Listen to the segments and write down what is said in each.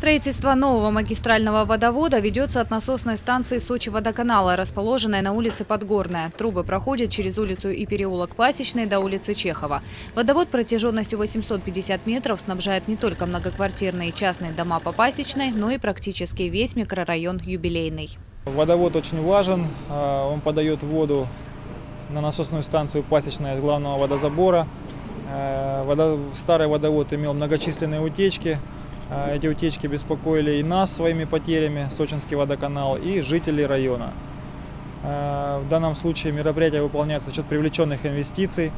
Строительство нового магистрального водовода ведется от насосной станции Сочи-водоканала, расположенной на улице Подгорная. Трубы проходят через улицу и переулок Пасечной до улицы Чехова. Водовод протяженностью 850 метров снабжает не только многоквартирные и частные дома по Пасечной, но и практически весь микрорайон Юбилейный. Водовод очень важен, а, он подает воду на насосную станцию Пасечная из главного водозабора. Э, Старый водовод имел многочисленные утечки. Э, Эти утечки беспокоили и нас своими потерями, Сочинский водоканал, и жителей района. Э, В данном случае мероприятие выполняется за счет привлеченных инвестиций,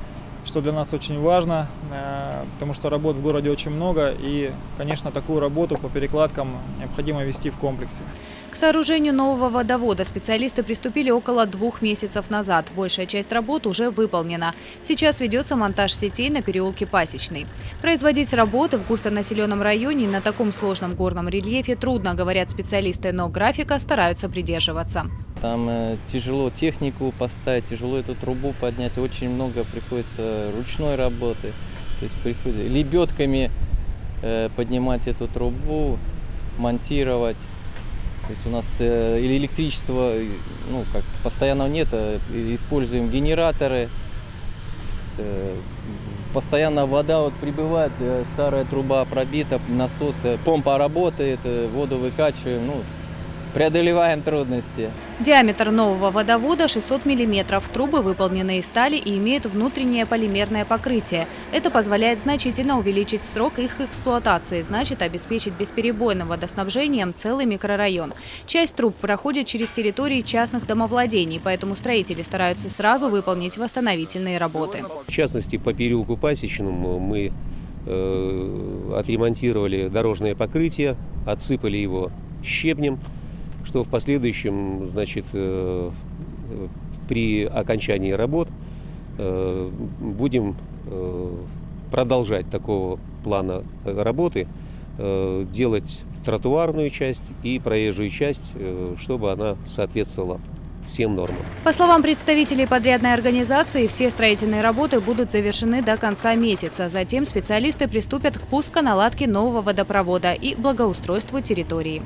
что для нас очень важно, э, потому что работ в городе очень много, и, конечно, такую работу по перекладкам необходимо вести в комплексе. К сооружению нового водовода специалисты приступили около двух месяцев назад. Большая часть работ уже выполнена. Сейчас ведется монтаж сетей на переулке Пасечный. Производить работы в густонаселенном районе на таком сложном горном рельефе трудно, говорят специалисты, но графика стараются придерживаться. Там э, тяжело технику поставить, тяжело эту трубу поднять. Очень много приходится ручной работы. То есть приходится лебедками э, поднимать эту трубу, монтировать. То есть у нас э, или электричества, э, ну как постоянного нет, а используем генераторы. Постоянно вода вот прибывает, старая труба пробита, насос, э, помпа работает, воду выкачиваем, ну преодолеваем трудности. Диаметр нового водовода 600 мм. Трубы выполнены из стали и имеют внутреннее полимерное покрытие. Это позволяет значительно увеличить срок их эксплуатации, значит обеспечить бесперебойным водоснабжением целый микрорайон. Часть труб проходит через территории частных домовладений, поэтому строители стараются сразу выполнить восстановительные работы. В частности, по переулку Пасечному мы э, отремонтировали дорожное покрытие, отсыпали его щебнем, что в последующем, значит, э, при окончании работ э, будем э, продолжать такого плана работы, делать тротуарную часть и проезжую часть, чтобы она соответствовала всем нормам. По словам представителей подрядной организации, все строительные работы будут завершены до конца месяца. Затем специалисты приступят к пусконаладке нового водопровода и благоустройству территории.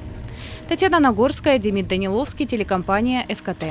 Татьяна Нагорская, Демид Даниловский, телекомпания «ФКТ».